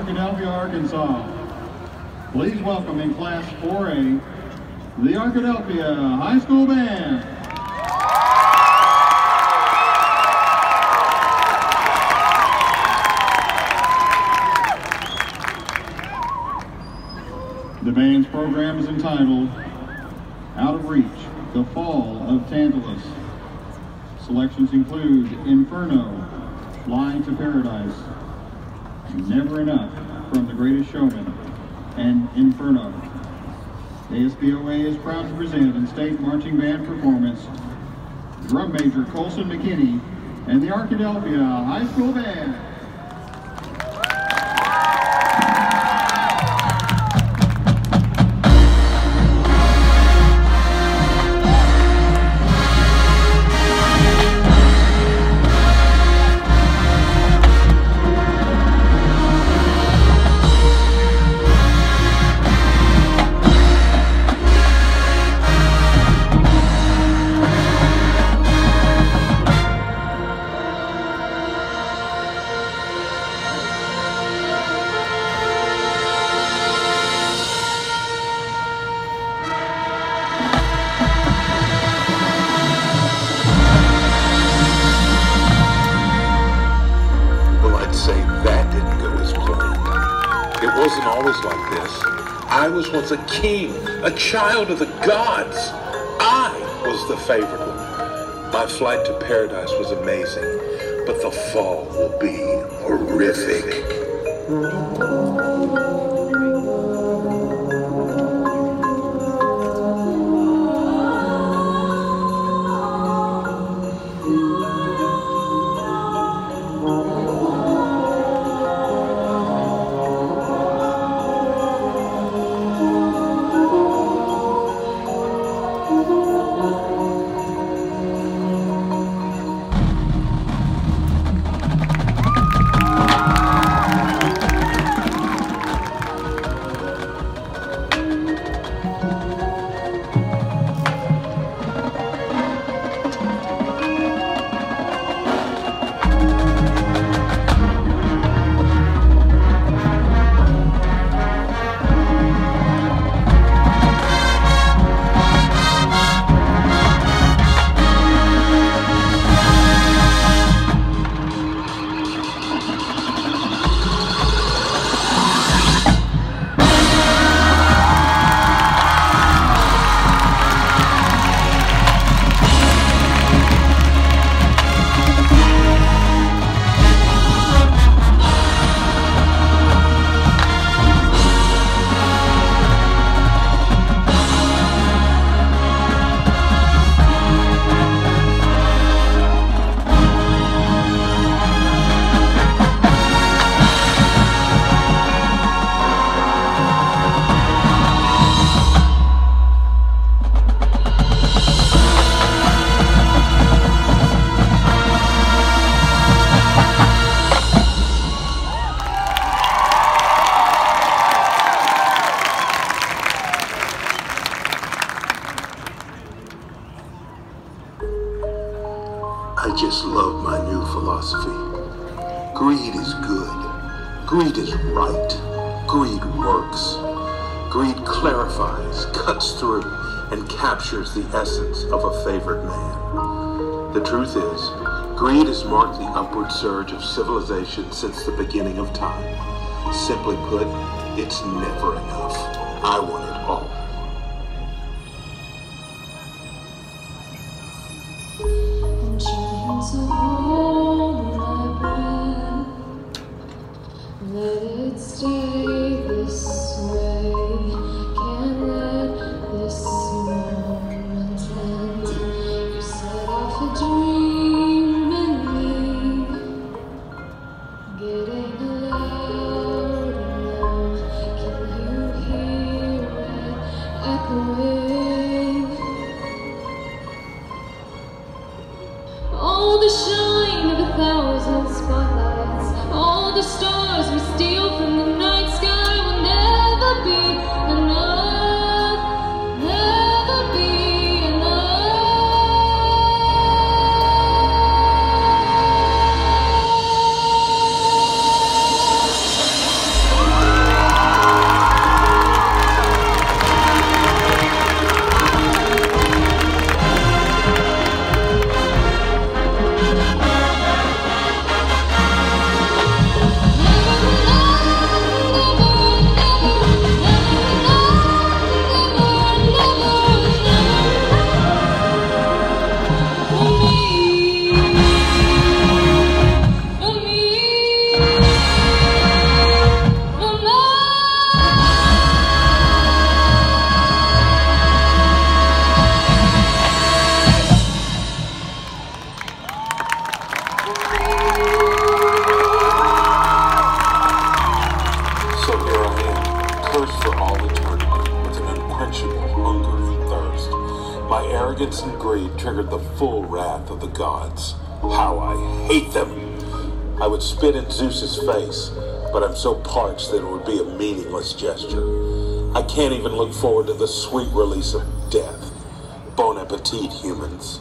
Arkadelphia, Arkansas. Please welcome in Class 4A, the Arkadelphia High School Band. The band's program is entitled Out of Reach, The Fall of Tantalus. Selections include Inferno, Flying to Paradise, Never Enough from The Greatest Showman, and Inferno. ASBOA is proud to present in state marching band performance drum major Colson McKinney and the Arkadelphia High School Band. It wasn't always like this. I was once a king, a child of the gods. I was the favored one. My flight to paradise was amazing, but the fall will be horrific. I just love my new philosophy. Greed is good. Greed is right. Greed works. Greed clarifies, cuts through, and captures the essence of a favored man. The truth is, greed has marked the upward surge of civilization since the beginning of time. Simply put, it's never enough. I want it all. Let it stay this arrogance greed triggered the full wrath of the gods. How I hate them! I would spit in Zeus's face, but I'm so parched that it would be a meaningless gesture. I can't even look forward to the sweet release of death. Bon appetit, humans.